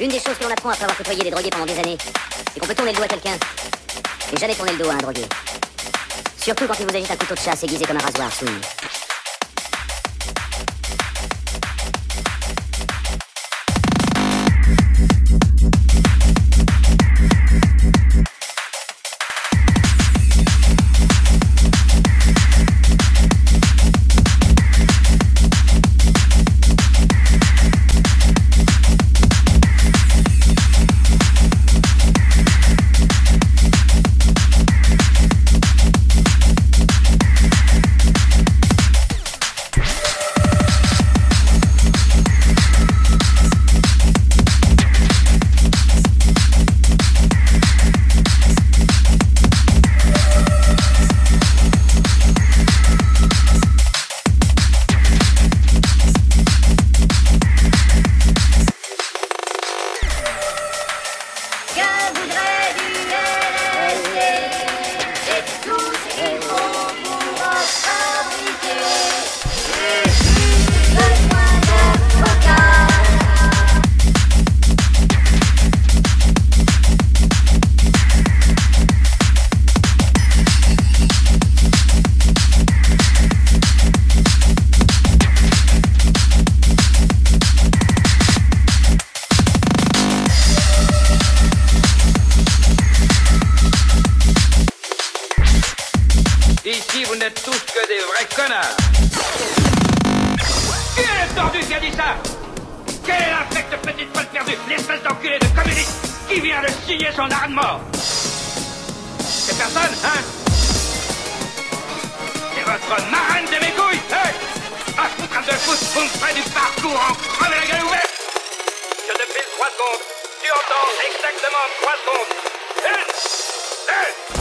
Une des choses que l'on apprend après avoir côtoyé des drogués pendant des années, c'est qu'on peut tourner le dos à quelqu'un, mais jamais tourner le dos à un drogué. Surtout quand il vous agite un couteau de chasse aiguisé comme un rasoir sous Hey. Petite folle perdue L'espèce d'enculé de communiste qui vient de signer son de mort C'est personne, hein? C'est votre marraine de mes couilles, hein? Ah, foutre de foot, vous me ferez du parcours en crever la gueule ouverte Je te file 3 secondes. Tu entends exactement 3 secondes. Une, deux,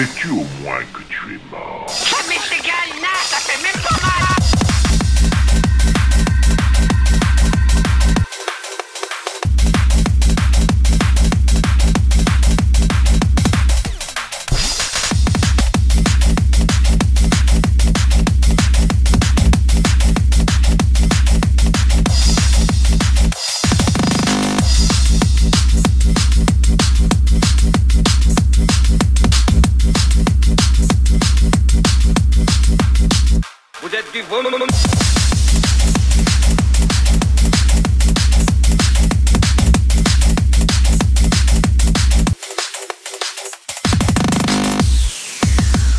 Sais-tu au moins que tu es mort? Mais c'est gana, ça fait même pas mal Vous êtes du bon moment.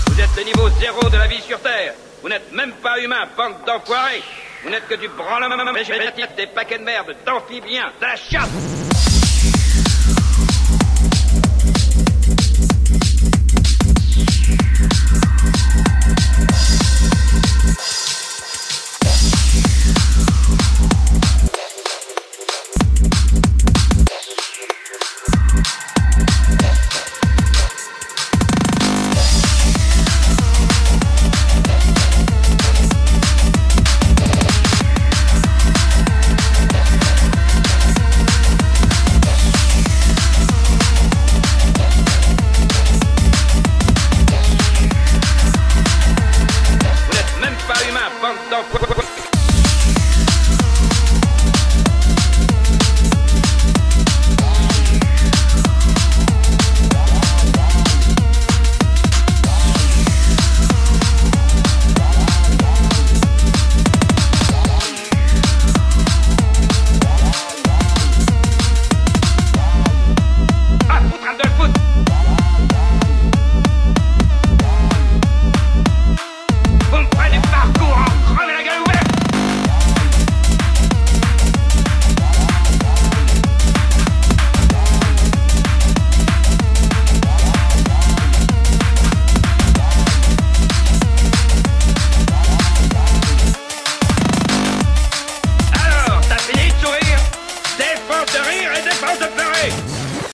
Vous êtes le niveau zéro de la vie sur Terre. Vous n'êtes même pas humain, bande d'enfoirés. Vous n'êtes que du branlement, des paquets de merde, d'amphibiens, de.